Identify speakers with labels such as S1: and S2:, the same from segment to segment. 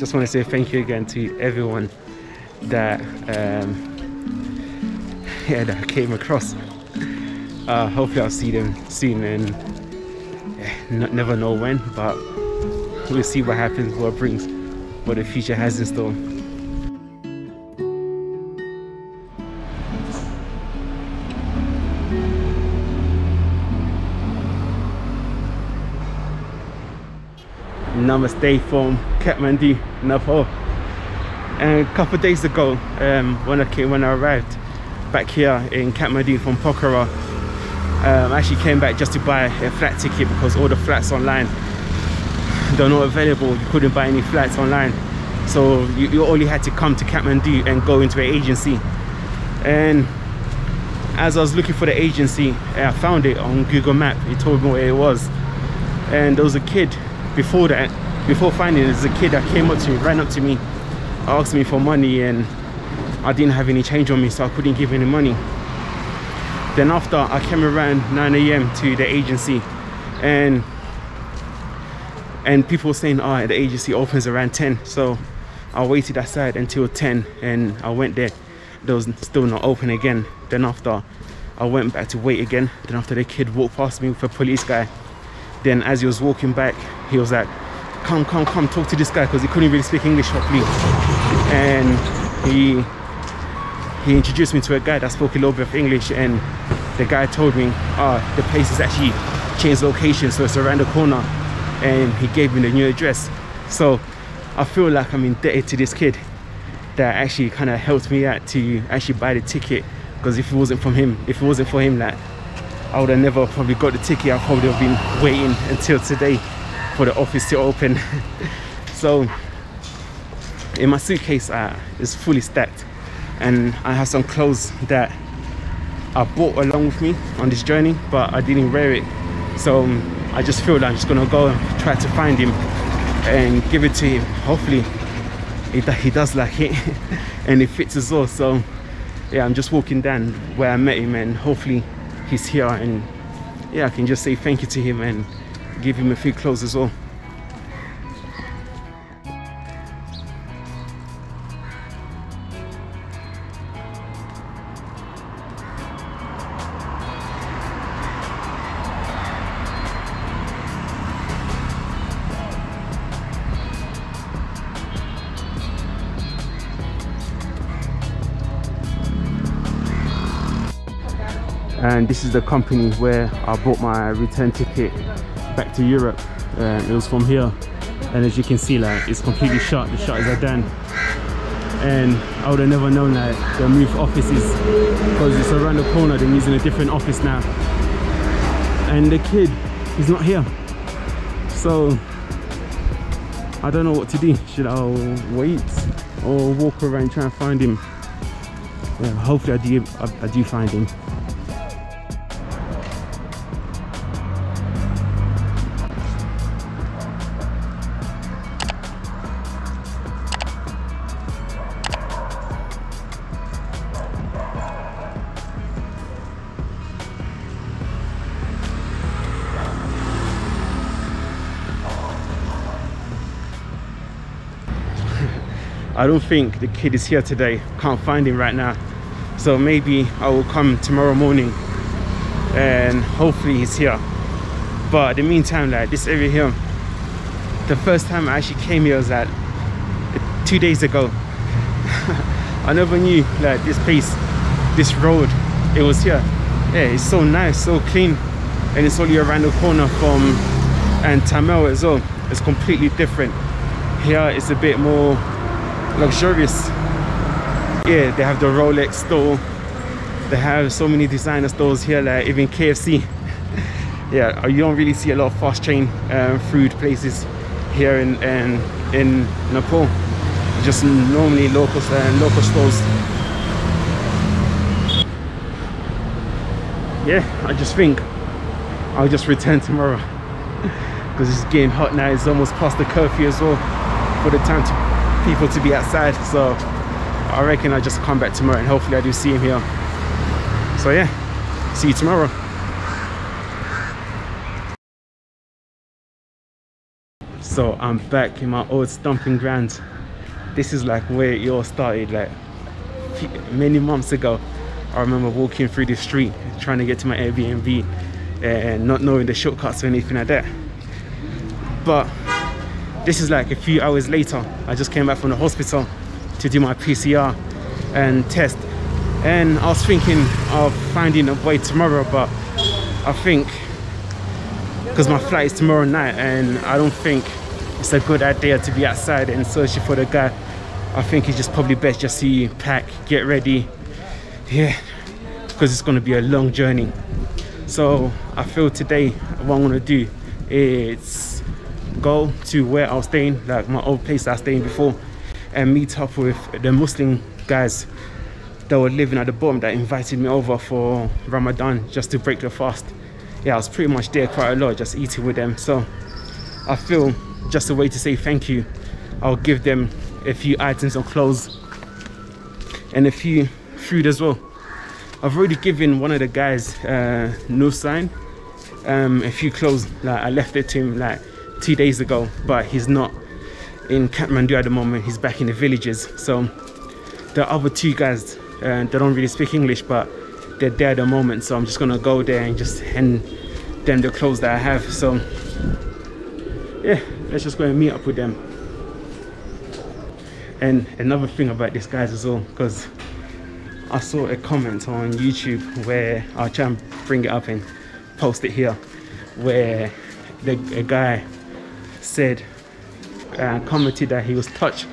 S1: just want to say thank you again to everyone that um, yeah that I came across. Uh, hopefully I'll see them soon and yeah, never know when, but we'll see what happens, what brings, what the future has in store. Namaste from Kathmandu, Nepal. And a couple of days ago, um, when I came, when I arrived back here in Kathmandu from Pokhara, um, I actually came back just to buy a flat ticket because all the flats online they're not available. You couldn't buy any flats online, so you, you only had to come to Kathmandu and go into an agency. And as I was looking for the agency, I found it on Google Map. It told me where it was, and there was a kid before that. Before finding there's a kid that came up to me, ran up to me, asked me for money, and I didn't have any change on me, so I couldn't give any money. Then after, I came around 9 a.m. to the agency, and and people were saying, "Oh, the agency opens around 10." So I waited outside until 10, and I went there. There was still not open again. Then after, I went back to wait again. Then after, the kid walked past me with a police guy. Then as he was walking back, he was like, "Come, come, come, talk to this guy," because he couldn't really speak English properly. And he he introduced me to a guy that spoke a little bit of English, and the guy told me, "Ah, the place is actually changed location, so it's around the corner." and he gave me the new address so I feel like I'm indebted to this kid that actually kind of helped me out to actually buy the ticket because if it wasn't from him if it wasn't for him like I would have never probably got the ticket I probably have been waiting until today for the office to open so in my suitcase uh, it's fully stacked and I have some clothes that I brought along with me on this journey but I didn't wear it so um, I just feel like I'm just gonna go and try to find him and give it to him. Hopefully he, he does like it and it fits as well. So yeah, I'm just walking down where I met him and hopefully he's here and yeah, I can just say thank you to him and give him a few clothes as well. And this is the company where I bought my return ticket back to Europe. Uh, it was from here. And as you can see like it's completely shut. The shutters are down and I would have never known that like, they moved offices because it's around the corner. They're using a different office now. And the kid is not here. So I don't know what to do. Should I wait or walk around try and find him? Yeah, hopefully I do I, I do find him I don't think the kid is here today. Can't find him right now. So maybe I will come tomorrow morning and hopefully he's here. But in the meantime like this area here the first time I actually came here was at two days ago. I never knew like this place this road it was here. Yeah it's so nice so clean. And it's only around the corner from and Thamel as well. It's completely different. Here it's a bit more luxurious. Yeah they have the rolex store. They have so many designer stores here like even kfc yeah you don't really see a lot of fast chain um, food places here in in, in nepal. Just normally local and uh, local stores. Yeah i just think i'll just return tomorrow because it's getting hot now. It's almost past the curfew as well for the time to people to be outside so I reckon I just come back tomorrow and hopefully I do see him here. So yeah see you tomorrow. So i'm back in my old stomping grounds. This is like where it all started like many months ago. I remember walking through the street trying to get to my airbnb and not knowing the shortcuts or anything like that. But this is like a few hours later. I just came back from the hospital to do my pcr and test. And i was thinking of finding a way tomorrow but i think because my flight is tomorrow night and i don't think it's a good idea to be outside and searching for the guy. I think it's just probably best just to pack get ready. Yeah because it's going to be a long journey. So i feel today what i'm going to do is go to where i was staying like my old place i was staying before and meet up with the muslim guys that were living at the bottom that invited me over for ramadan just to break the fast. Yeah i was pretty much there quite a lot just eating with them. So i feel just a way to say thank you. I'll give them a few items of clothes and a few food as well. I've already given one of the guys uh no sign. Um a few clothes like i left it to him like two days ago but he's not in kathmandu at the moment. He's back in the villages. So the other two guys uh, they don't really speak english but they're there at the moment. So i'm just gonna go there and just hand them the clothes that i have. So yeah let's just go and meet up with them. And another thing about these guys as well because i saw a comment on youtube where i'll try and bring it up and post it here where the a guy said uh, commented that he was touched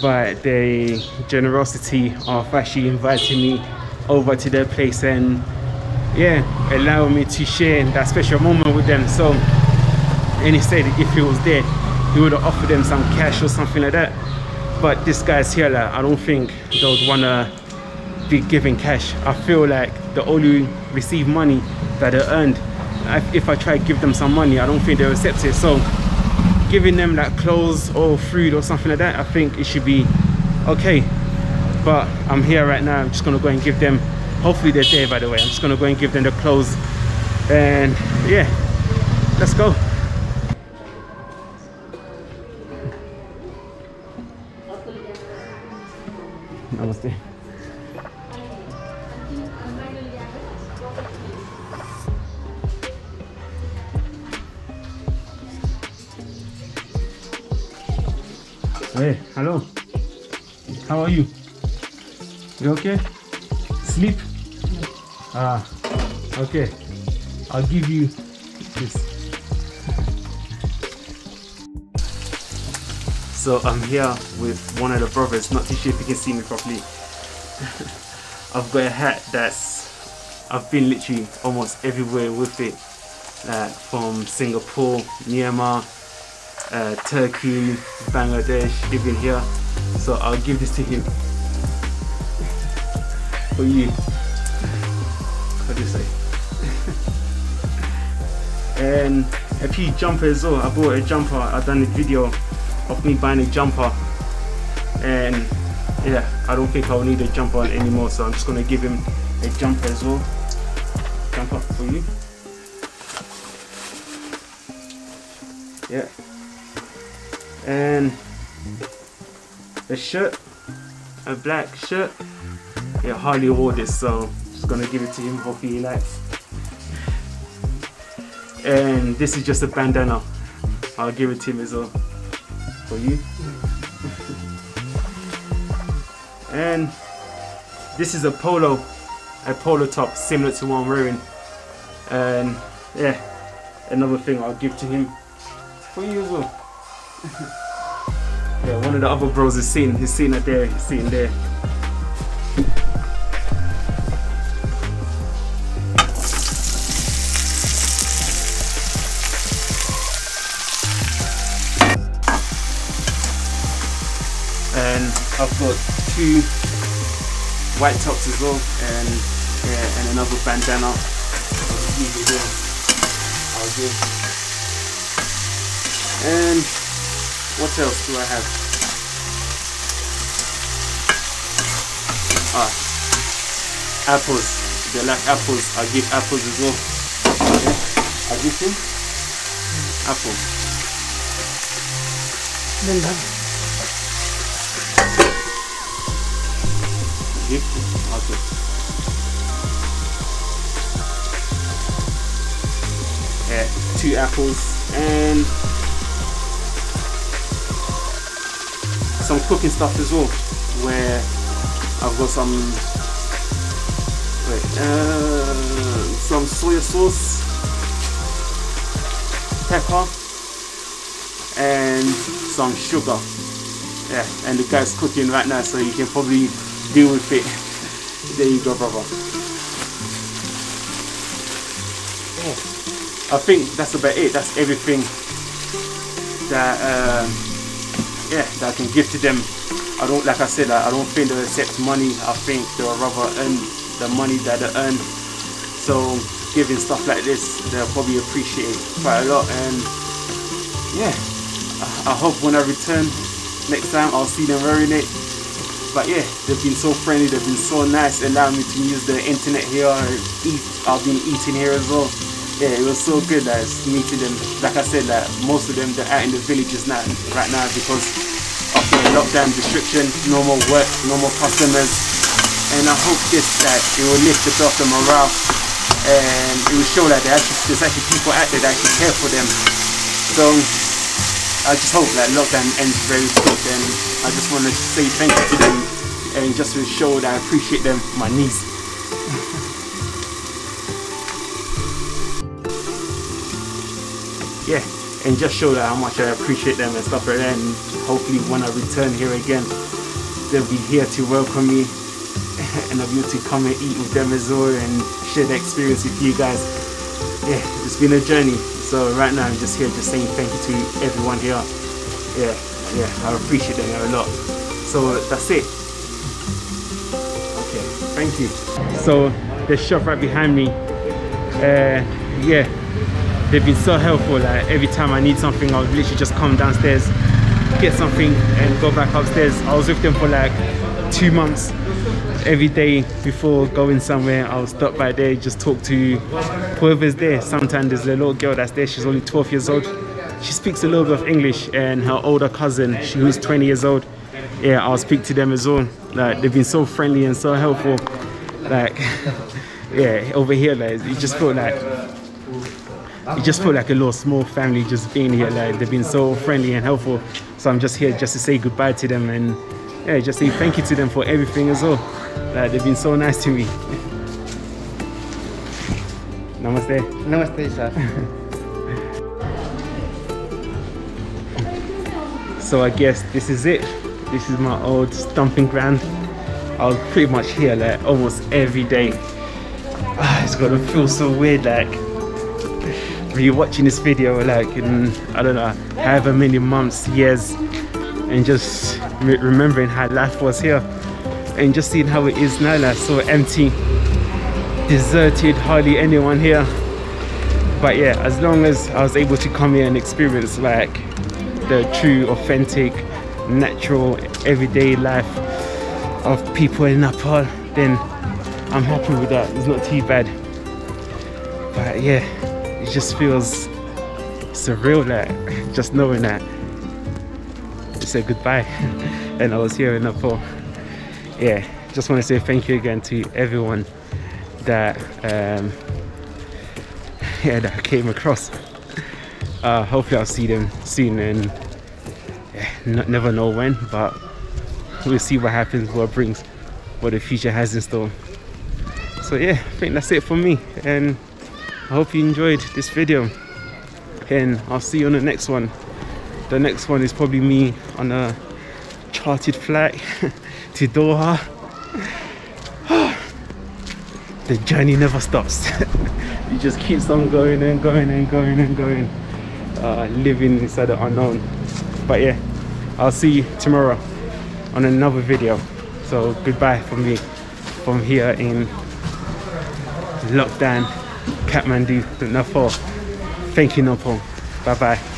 S1: by the generosity of actually inviting me over to their place and yeah allowing me to share that special moment with them. So and he said if he was there he would have offered them some cash or something like that. But this guy's here like i don't think they would want to be giving cash. I feel like they only receive money that they earned if i try to give them some money i don't think they'll accept it. So giving them like clothes or food or something like that i think it should be okay. But i'm here right now i'm just gonna go and give them hopefully they're there by the way. I'm just gonna go and give them the clothes and yeah let's go You okay? Sleep? Ah, okay. I'll give you this. So I'm here with one of the brothers, not too sure if you can see me properly. I've got a hat that's, I've been literally almost everywhere with it. Like from Singapore, Myanmar, uh, Turkey, Bangladesh, even here. So I'll give this to him. For you. What do you say? and a few jumpers well. I bought a jumper, I've done a video of me buying a jumper and yeah I don't think I'll need a jumper anymore so I'm just gonna give him a jumper as well jumper for you yeah and a shirt a black shirt yeah hardly wore this so just gonna give it to him hopefully he likes and this is just a bandana I'll give it to him as well for you. and this is a polo, a polo top similar to one I'm wearing. And yeah, another thing I'll give to him for you as well. yeah, one of the other bros is seen, he's seen it there, he's seen there. Two white tops as well and yeah, and another bandana. And what else do I have? Ah apples. They like apples. I'll give apples as well. Okay. I'll give him apple.
S2: Linda.
S1: Okay. Yeah, two apples and some cooking stuff as well. Where I've got some wait, uh, some soy sauce, pepper, and some sugar. Yeah, and the guy's cooking right now, so you can probably deal with it. There you go, brother. Oh, I think that's about it. That's everything that uh, yeah that I can give to them. I don't like I said. I don't think they'll accept money. I think they'll rather earn the money that they earn. So giving stuff like this, they'll probably appreciate it quite a lot. And yeah, I, I hope when I return next time, I'll see them wearing it. But yeah, they've been so friendly, they've been so nice, allowing me to use the internet here eat. I've been eating here as well. Yeah, it was so good like, meeting them. Like I said, like, most of them they're out in the villages now, right now because of the lockdown restriction, no more work, no more customers. And I hope this that it will lift the morale and it will show that actually, there's actually people out there that actually care for them. So I just hope that lockdown ends very quick and I just want to say thank you to them and just to show that I appreciate them, my niece. yeah, and just show that how much I appreciate them and stuff like that and hopefully when I return here again they'll be here to welcome me and I'll be able to come and eat with them as well and share the experience with you guys. Yeah, it's been a journey. So right now I'm just here just saying thank you to everyone here. Yeah, yeah, I appreciate them a lot. So that's it. Okay, thank you. So the shop right behind me, uh, yeah, they've been so helpful. Like every time I need something, I'll literally just come downstairs, get something, and go back upstairs. I was with them for like two months. Every day before going somewhere, I'll stop by there, just talk to whoever's there. Sometimes there's a little girl that's there. She's only 12 years old. She speaks a little bit of English, and her older cousin, she who's 20 years old. Yeah, I'll speak to them as well. Like they've been so friendly and so helpful. Like, yeah, over here, like you just feel like you just feel like a little small family just being here. Like they've been so friendly and helpful. So I'm just here just to say goodbye to them and yeah, just say thank you to them for everything as well. Like they've been so nice to me. Namaste.
S2: Namaste, sir.
S1: So I guess this is it. This is my old stomping ground. I was pretty much here like almost every day. Ah, it's gonna feel so weird like when you're watching this video like in I don't know however many months, years and just re remembering how life was here and just seeing how it is now like so empty deserted hardly anyone here but yeah as long as I was able to come here and experience like the true authentic natural everyday life of people in Nepal then I'm happy with that. It's not too bad. But yeah it just feels surreal like just knowing that. Said goodbye. And I was here in Nepal. Yeah just want to say thank you again to everyone that um, yeah that I came across uh, hopefully I'll see them soon and yeah, never know when but we'll see what happens what brings what the future has in store. So yeah I think that's it for me and I hope you enjoyed this video. And I'll see you on the next one. The next one is probably me on a chartered flight to Doha. The journey never stops. It just keeps on going and going and going and going uh, living inside the unknown. But yeah I'll see you tomorrow on another video. So goodbye from me from here in lockdown Kathmandu Nepal thank you Nepal bye bye